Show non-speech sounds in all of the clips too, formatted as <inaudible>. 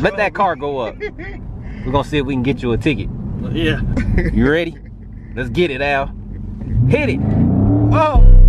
Let that car go up. <laughs> We're gonna see if we can get you a ticket. Yeah. You ready? Let's get it, Al. Hit it. Oh.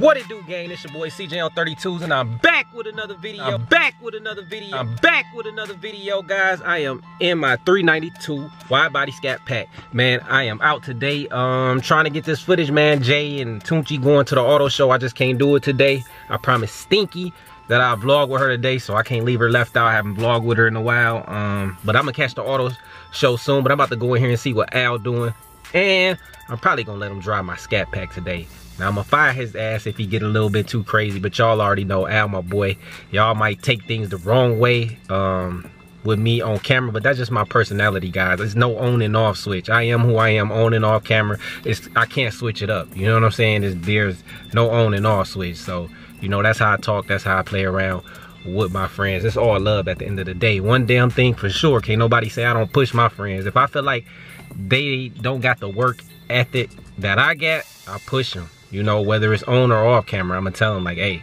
What it do, gang? It's your boy CJ on 32s, and I'm back with another video. I'm back with another video. I'm back with another video, guys. I am in my 392 wide body scat pack. Man, I am out today. Um, trying to get this footage, man. Jay and Tunchi going to the auto show. I just can't do it today. I promised Stinky that I'll vlog with her today, so I can't leave her left out. I haven't vlogged with her in a while. Um, but I'm gonna catch the auto show soon. But I'm about to go in here and see what Al doing. And I'm probably gonna let him drive my scat pack today. Now I'm gonna fire his ass if he get a little bit too crazy, but y'all already know Al, my boy. Y'all might take things the wrong way um, with me on camera, but that's just my personality, guys. There's no on and off switch. I am who I am on and off camera. It's I can't switch it up. You know what I'm saying? There's, there's no on and off switch. So, you know, that's how I talk. That's how I play around with my friends. It's all love at the end of the day. One damn thing for sure. Can't nobody say I don't push my friends. If I feel like they don't got the work ethic that I got, I push them. You know, whether it's on or off camera, I'm gonna tell him like, hey,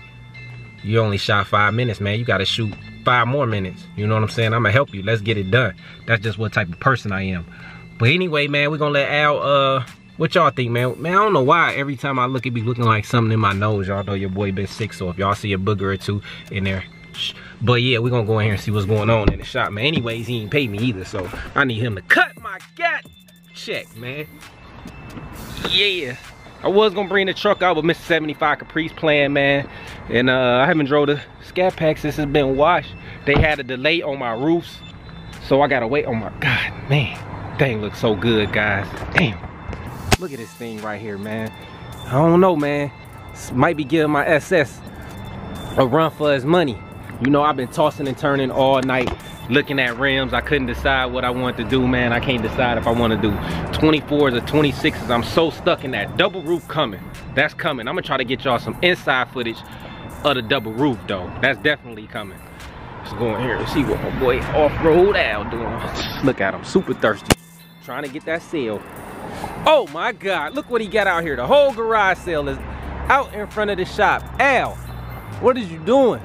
you only shot five minutes, man. You gotta shoot five more minutes. You know what I'm saying? I'm gonna help you. Let's get it done. That's just what type of person I am. But anyway, man, we're gonna let Al, uh, what y'all think, man? Man, I don't know why every time I look, it be looking like something in my nose. Y'all know your boy been sick, so if y'all see a booger or two in there, shh. But yeah, we're gonna go in here and see what's going on in the shop, man. Anyways, he ain't paid me either, so I need him to cut my gut check, man. Yeah. I was gonna bring the truck out, but Mr. 75 Caprice playing, man. And uh, I haven't drove the Scat Pack since it's been washed. They had a delay on my roofs, so I gotta wait on my, God, man. Thing looks so good, guys. Damn. Look at this thing right here, man. I don't know, man. This might be giving my SS a run for his money. You know, I've been tossing and turning all night looking at rims. I couldn't decide what I wanted to do, man. I can't decide if I want to do 24s or 26s. I'm so stuck in that double roof coming. That's coming. I'm gonna try to get y'all some inside footage of the double roof though. That's definitely coming. Let's go in here and see what my boy off-road Al doing. Look at him, super thirsty. Trying to get that sale. Oh my God, look what he got out here. The whole garage sale is out in front of the shop. Al, what is you doing?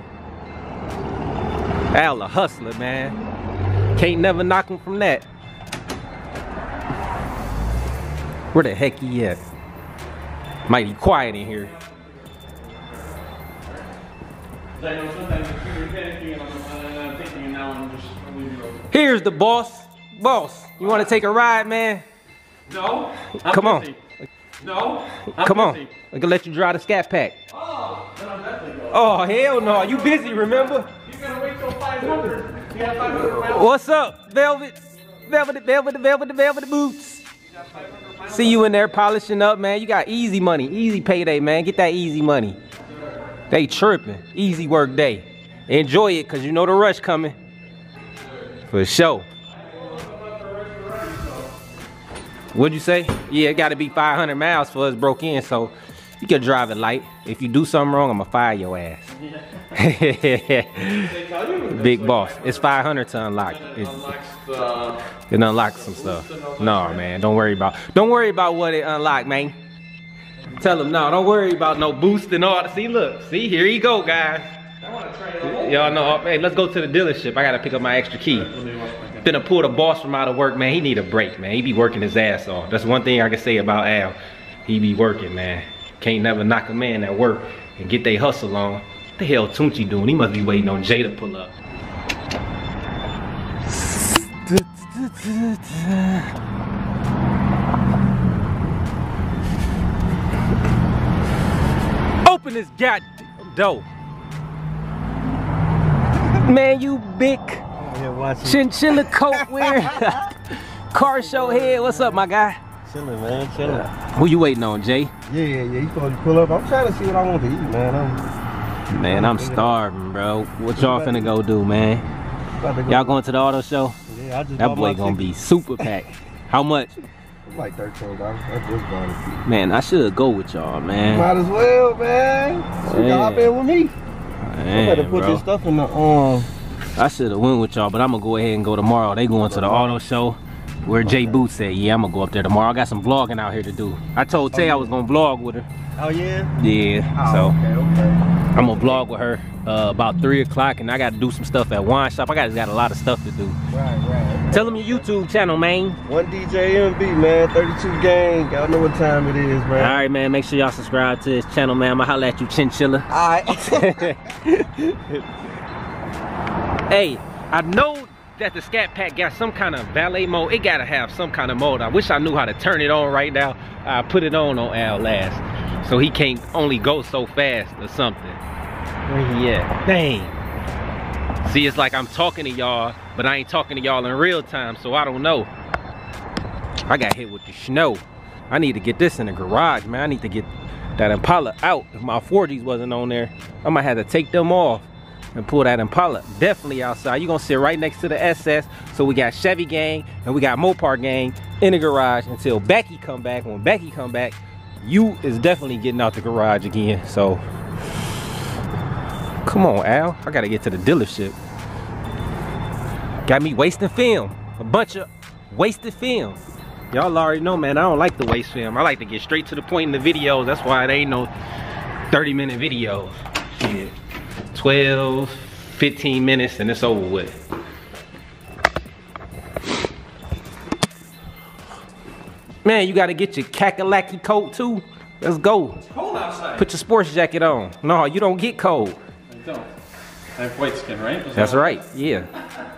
Al a hustler, man. Can't never knock him from that. Where the heck he at? Might be quiet in here. Here's the boss. Boss, you want to take a ride, man? No. I'm Come on. No. I'm Come on. busy. I can let you drive the scat pack. Oh, then I'm definitely going. Oh, hell no. You busy, remember? 500. You have 500. What's up, Velvet? Velvet, Velvet, Velvet, Velvet boots. See you in there polishing up, man. You got easy money, easy payday, man. Get that easy money. They tripping. Easy work day. Enjoy it, cause you know the rush coming. For sure. What'd you say? Yeah, it gotta be 500 miles for us broke in, so you can drive it light. If you do something wrong, I'ma fire your ass. <laughs> Big boss. It's 500 to unlock. It, it unlocks some stuff. No, man, don't worry about. Don't worry about what it unlocked, man. Tell him no. Don't worry about no boost and all. See, look, see, here you go, guys. Y'all know. Oh, hey, let's go to the dealership. I gotta pick up my extra key. Finna pull the boss from out of work, man. He need a break, man. He be working his ass off. That's one thing I can say about Al. He be working, man. Can't never knock a man at work and get they hustle on. What the hell Tunchi doing? He must be waiting on Jay to pull up. Open this goddamn door. Man, you big Yeah, chinchilla coat wearing <laughs> car show head. What's up, my guy? Chilling, man, chilling. Who you waiting on, Jay? Yeah, yeah, yeah. You supposed to pull up. I'm trying to see what I want to eat, man. I'm Man, I'm starving, bro. What y'all finna go do, man? go. Y'all going to the auto show? Yeah, I just That boy gonna ticket. be super packed. How much? <laughs> Like thirteen dollars. I just bought it. Man, I should go with y'all, man. Might as well, man. You Yeah. hop in with me. I better put bro. this stuff in the um I should have went with y'all, but I'm gonna go ahead and go tomorrow. They going to the auto show where Jay Boots said, yeah, I'm gonna go up there tomorrow. I got some vlogging out here to do. I told Tay I was gonna vlog with her. Oh yeah. Yeah, Oh, so okay, okay. I'm gonna vlog with her uh, about three o'clock, and I got to do some stuff at wine shop. I got got a lot of stuff to do. Right, right. Tell them your YouTube channel, man. One DJ MB, man. 32 gang. Y'all know what time it is, All man. right, man. Make sure y'all subscribe to his channel, man. I'ma holla at you, Chinchilla. All right. <laughs> <laughs> hey, I know that the Scat Pack got some kind of valet mode. It gotta have some kind of mode. I wish I knew how to turn it on right now. I put it on on Al last, so he can't only go so fast or something. Where he at? Dang. See, it's like I'm talking to y'all, but I ain't talking to y'all in real time, so I don't know. I got hit with the snow. I need to get this in the garage, man. I need to get that Impala out. If my 40s wasn't on there, I might have to take them off and pull that Impala definitely outside. You're gonna sit right next to the SS. So we got Chevy gang and we got Mopar gang in the garage until Becky come back. When Becky come back, you is definitely getting out the garage again. So come on, Al. I gotta get to the dealership. Got me wasting film. A bunch of wasted film. Y'all already know, man, I don't like the waste film. I like to get straight to the point in the videos. That's why it ain't no 30 minute videos. Shit. 12, 15 minutes and it's over with. Man, you gotta get your kakalaki coat too. Let's go. It's Cold outside. Put your sports jacket on. No, you don't get cold. I don't. I have white skin, right? That's that- right, yeah. <laughs>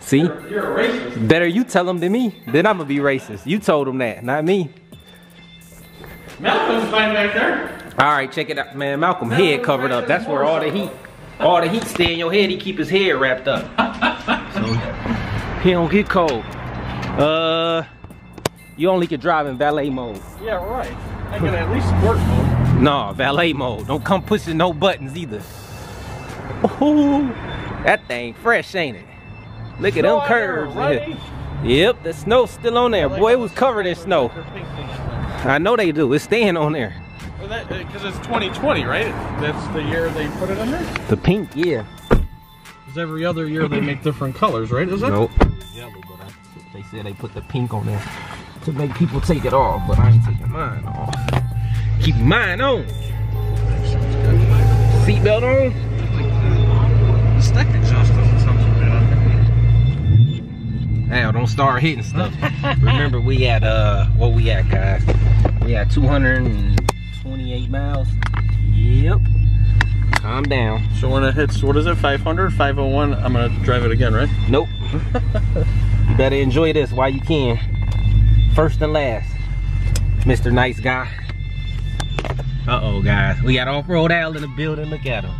See? You're, you're a racist. Better you tell them than me. Then I'm gonna be racist. You told them that, not me. Malcolm's fine back there. All right, check it out, man. Malcolm head covered up. That's where all the heat, all the heat stay in your head. He keep his head wrapped up, so he don't get cold. Uh, you only can drive in valet mode. Yeah, right. I can at least sport mode. No, valet mode. Don't come pushing no buttons either. Ooh, that thing fresh, ain't it? Look at them curves. there, in here. right? Yep, the snow's still on there. Boy, it was covered in snow. I know they do. It's staying on there. Because uh, it's 2020, right? That's the year they put it under? The pink year. Because every other year they make different colors, right? Is it? Nope. Yellow, but I, they said they put the pink on there to make people take it off, but I ain't taking mine off. Keep mine on. Seatbelt on. Stack exhaust on something. Now don't start hitting stuff. Remember we had uh what we had guys. We had 200 miles. Yep. Calm down. So when it hits, what is it, 500, 501, I'm gonna drive it again, right? Nope. <laughs> you better enjoy this while you can. First and last, Mr. Nice Guy. Uh-oh, guys. We got Off-Road Al in the building. Look at him.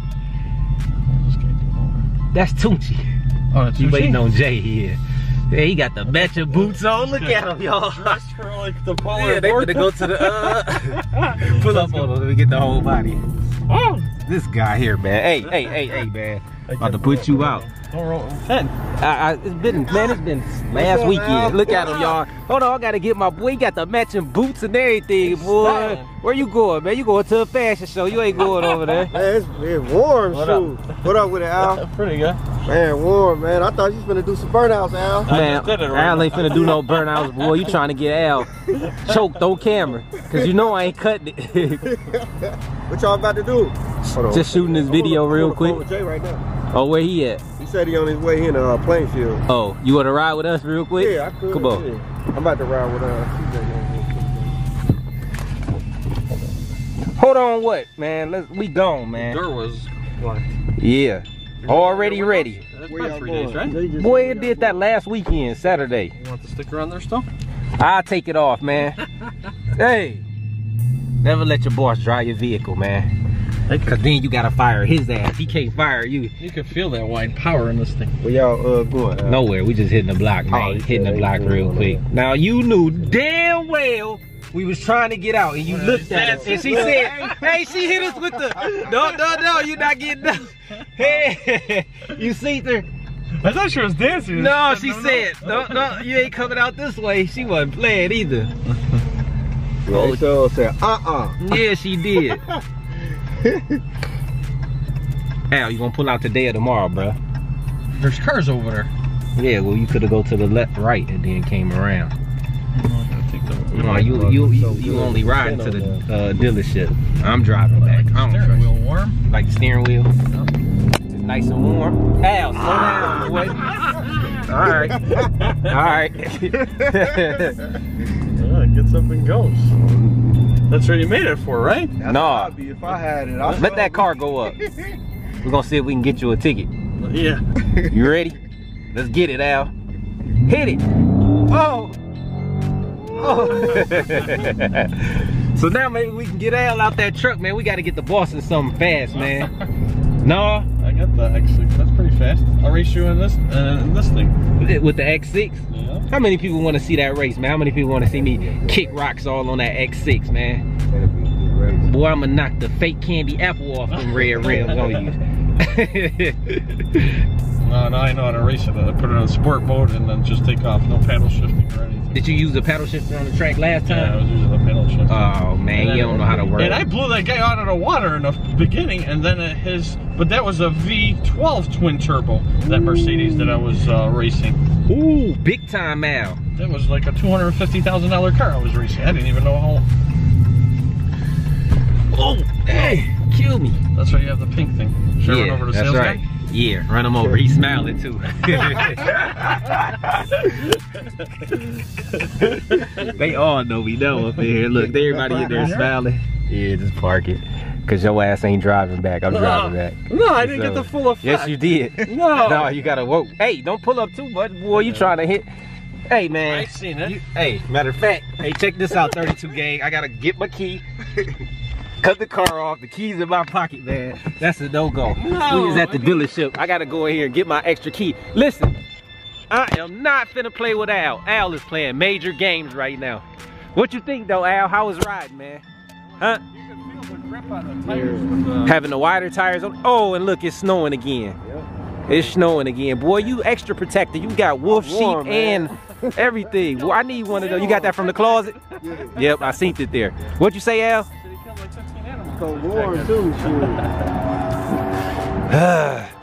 That's Tunchi. Oh, that's Tunchi? waiting on Jay here. Yeah, he got the matching boots on. Look at him, y'all. <laughs> Dressed for like the polar Yeah, they gonna go to the uh pull up on him to get the whole body. Oh! This guy here, man. Hey, hey, hey, hey, man. About to put you out. Don't roll. Ten. I, I, it's been, man, it's been last up, weekend. Al? Look at him, y'all. Hold on, I gotta get my boy. He got the matching boots and everything, boy. styling. Where you going, man? You going to a fashion show? You ain't going over there. <laughs> Man, it's, it's warm, What up? shoot. What up with it, Al? <laughs> Pretty good. Man, warm, man. I thought you was gonna do some burnouts, Al. Man, just did it right Al now. ain't finna do no <laughs> burnouts, boy. You trying to get Al choked on camera. Cause you know I ain't cutting it. What y'all about to do? Hold on. Just shooting this video real I'm on the phone quick. Jay right now. Oh, where he at? He said he on his way in the uh, Plainfield. Oh, you wanna ride with us real quick? Yeah, I could. Come on. yeah. I'm about to ride with uh, Hold on, what, man? Let's we gone, man. Door was locked. Yeah. Already ready. That's Where about y'all three going? days, right? Boy, it did that last weekend, Saturday. You want the sticker on there still? I'll take it off, man. <laughs> hey. Never let your boss drive your vehicle, man. Cause then you gotta fire his ass. He can't fire you. You can feel that wide power in this thing. Where y'all uh, going? Al? Nowhere. We just hitting the block, man. Oh, you hitting the block real quick. on. Now you knew damn well we was trying to get out and you looked at us and she said, hey, she hit us with the no no no, you not getting done. <laughs> Hey you see her? I thought she was dancing. No, she said, no, no, you ain't coming out this way. She wasn't playing either. <laughs> Yeah, so said, uh-uh. Yeah, she did. <laughs> <laughs> Al, you gonna pull out today or tomorrow, bro? there's cars over there. Yeah, well, you could have go to the left, right, and then came around. I think the, No, you you you, you only riding to the uh, dealership. I'm driving back. I don't steering wheel warm. Like the steering wheel. It's nice and warm. Al, slow down, boy. <laughs> All right, <laughs> all right. Yeah, it gets up and goes. That's what you made it for, right? no, I'd be if I had it. I'd let that car go up. <laughs> We're gonna see if we can get you a ticket. Yeah. You ready? Let's get it, Al. Hit it. Oh. Oh. <laughs> so now maybe we can get Al out that truck, man. We got to get the boss in something fast, man. no, I got the X6. Fast. I'll race you in this uh, in this thing. with the- X6. Yeah. How many people want to see that race, man? How many people want to see me kick rocks all on that X6, man? That'd be a good race. Boy, I'm gonna knock the fake candy apple off them red rims on you. <laughs> No, no, I know how to race it. I put it on sport mode and then just take off. No paddle shifting or anything. Did you use the paddle shifter on the track last Yeah, I time? was using the paddle shifter. Oh man, you don't know how to work. And I blew that guy out of the water in the beginning, and then his, but that was a V12 twin turbo, that Mercedes that I was uh, racing. Ooh, big time Al. That was like a $250,000 car I was racing. I didn't even know how. Oh, hey, kill me. That's why you have the pink thing. Should run over the that's sales right. guy? Yeah, run him over. He's smiling too. <laughs> <laughs> <laughs> they all know we know up in here. Look, everybody in there smiling. Yeah, just park it. Cause your ass ain't driving back. I'm driving back. No, I didn't get the full effect. Yes, you did. No. <laughs> no, you gotta whoa. Hey, don't pull up too much, boy. You trying to hit. Hey man. I seen it. You- hey, matter of fact, hey, check this out, 32 gang. I gotta get my key. <laughs> Cut the car off. The keys in my pocket, man. That's a no-go. No. we is at the dealership. I gotta go in here and get my extra key. Listen, I am not finna play with Al. Al is playing major games right now. What you think though, Al? How was riding, man? Huh? You can feel the grip on the tires with the. Having the wider tires on. Oh, and look, it's snowing again. It's snowing again. Boy, you extra protected. You got wolf sheep man. and everything. Boy, I need one of those. You got that from the closet? Yep, I seen it there. What'd you say, Al? Did he kill like 15 animals? So warm too, <sighs> <sighs> <sighs>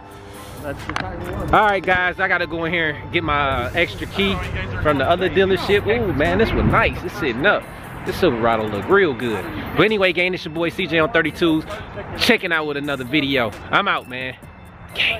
All right, guys, I gotta go in here and get my uh, extra key from the other dealership. Ooh, man, this was nice. It's sitting up. This Silverado look real good. But anyway, gang, this your boy CJ on 32s, checking out with another video. I'm out, man. Gang.